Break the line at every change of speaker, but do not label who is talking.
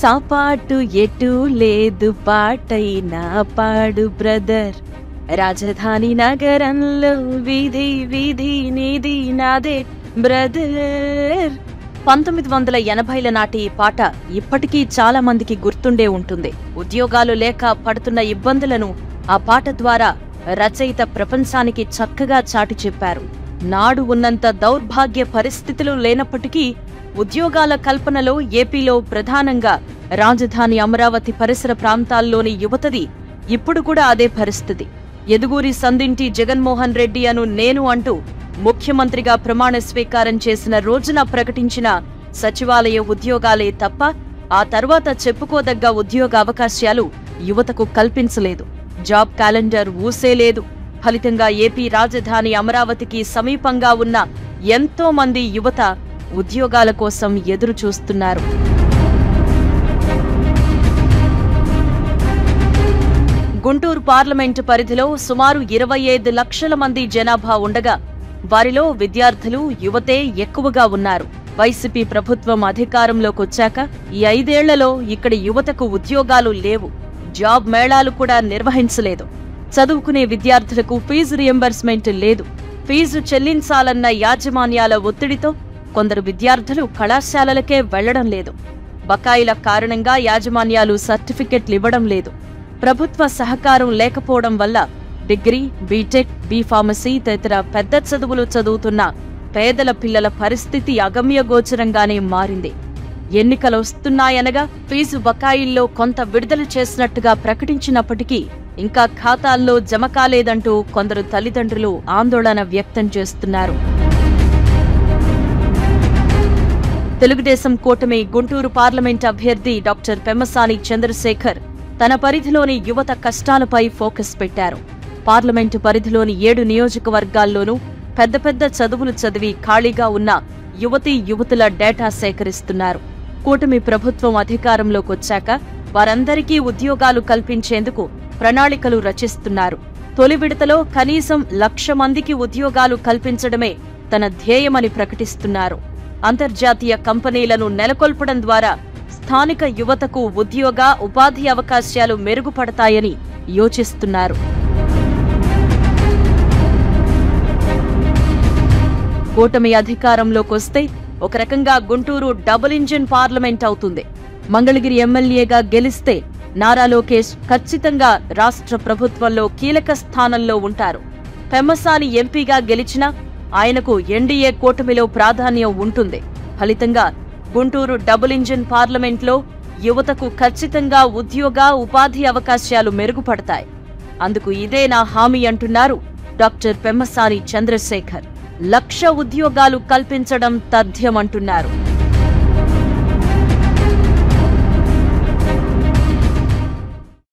సాపాటు ఎటు లేదు పాటైనా పాడు బ్రదర్. రాజధాని నగరంలో వీధి వీధి నీది నాదే బ్రదర్. పంతొమ్మిది వందల ఎనభైల నాటి ఈ పాట ఇప్పటికీ చాలా మందికి గుర్తుండే ఉంటుంది. ఉద్యోగాలు లేక పడుతున్న ఇబ్బందులను ఆ పాట ద్వారా రచయిత ప్రపంచానికి చక్కగా చాటి చెప్పారు. నాడు ఉన్నంత దౌర్భాగ్య పరిస్థితులు లేనప్పటికీ ఉద్యోగాల కల్పనలో ఏపీలో ప్రధానంగా రాజధాని అమరావతి పరిసర ప్రాంతాల్లోని యువతది ఇప్పుడు కూడా అదే పరిస్థితి. ఎదుగూరి సందింటి జగన్మోహన్ రెడ్డి అను నేను అంటూ ముఖ్యమంత్రిగా ప్రమాణ స్వీకారం చేసిన రోజున ప్రకటించిన సచివాలయ ఉద్యోగాలే తప్ప ఆ తర్వాత చెప్పుకోదగ్గ ఉద్యోగ అవకాశాలు యువతకు కల్పించలేదు. జాబ్ క్యాలెండర్ ఊసేలేదు. ఫలితంగా ఏపీ రాజధాని అమరావతికి సమీపంగా ఉన్న ఎంతో మంది యువత ఉద్యోగాల కోసం ఎదురు చూస్తున్నారు. గుంటూరు పార్లమెంటు పరిధిలో సుమారు ఇరవై ఐదు లక్షల మంది జనాభా ఉండగా వారిలో విద్యార్థులు యువతే ఎక్కువగా ఉన్నారు. వైసీపీ ప్రభుత్వం అధికారంలోకొచ్చాక ఈ ఐదేళ్ళలో ఇక్కడి యువతకు ఉద్యోగాలు లేవు. జాబ్ మేళాలు కూడా నిర్వహించలేదు. చదువుకునే విద్యార్థులకు ఫీజు రియంబర్స్మెంట్ లేదు. ఫీజు చెల్లించాలన్న యాజమాన్యాల ఒత్తిడితో కొందరు విద్యార్థులు కళాశాలలకే వెళ్ళడం లేదు. బకాయిల కారణంగా యాజమాన్యాలు సర్టిఫికెట్లు ఇవ్వడం లేదు. ప్రభుత్వ సహకారం లేకపోవడం వల్ల డిగ్రీ బీటెక్ బీ ఫార్మసీ తదితర పెద్ద చదువులు చదువుతున్న పేదల పిల్లల పరిస్థితి అగమ్యగోచరంగానే మారింది. ఎన్నికలు వస్తున్నాయనగా ఫీజు బకాయిల్లో కొంత విడుదల చేసినట్టుగా ప్రకటించినప్పటికీ ఇంకా ఖాతాల్లో జమ కాలేదంటూ కొందరు తల్లిదండ్రులు ఆందోళన వ్యక్తం చేస్తున్నారు. తెలుగుదేశం కూటమి గుంటూరు పార్లమెంట్ అభ్యర్థి డాక్టర్ పెమ్మసాని చంద్రశేఖర్ తన పరిధిలోని యువత కష్టాలపై ఫోకస్ పెట్టారు. పార్లమెంటు పరిధిలోని ఏడు నియోజకవర్గాల్లోనూ పెద్ద పెద్ద చదువులు చదివి ఖాళీగా ఉన్న యువతీ యువతుల డేటా సేకరిస్తున్నారు. కూటమి ప్రభుత్వం అధికారంలోకొచ్చాక వారందరికీ ఉద్యోగాలు కల్పించేందుకు ప్రణాళికలు రచిస్తున్నారు. తొలి విడతలో కనీసం లక్ష మందికి ఉద్యోగాలు కల్పించడమే తన ధ్యేయమని ప్రకటిస్తున్నారు. అంతర్జాతీయ కంపెనీలను నెలకొల్పడం ద్వారా స్థానిక యువతకు ఉద్యోగ ఉపాధి అవకాశాలు మెరుగుపడతాయని యోచిస్తున్నారు. కూటమి అధికారంలోకొస్తే ఒక రకంగా గుంటూరు డబుల్ ఇంజిన్ పార్లమెంట్ అవుతుంది. మంగళగిరి ఎమ్మెల్యేగా గెలిస్తే నారా లోకేష్ ఖచ్చితంగా రాష్ట్ర ప్రభుత్వంలో కీలక స్థానంలో ఉంటారు. పెమ్మసాని ఎంపీగా గెలిచినా ఆయనకు ఎన్డీఏ కూటమిలో ప్రాధాన్యం ఉంటుంది. ఫలితంగా గుంటూరు డబుల్ ఇంజిన్ పార్లమెంట్లో యువతకు ఖచ్చితంగా ఉద్యోగ ఉపాధి అవకాశాలు మెరుగుపడతాయి. అందుకు ఇదే నా హామీ అంటున్నారు డాక్టర్ పెమ్మసాని చంద్రశేఖర్. లక్ష ఉద్యోగాలు కల్పించడం తథ్యమంటున్నారు.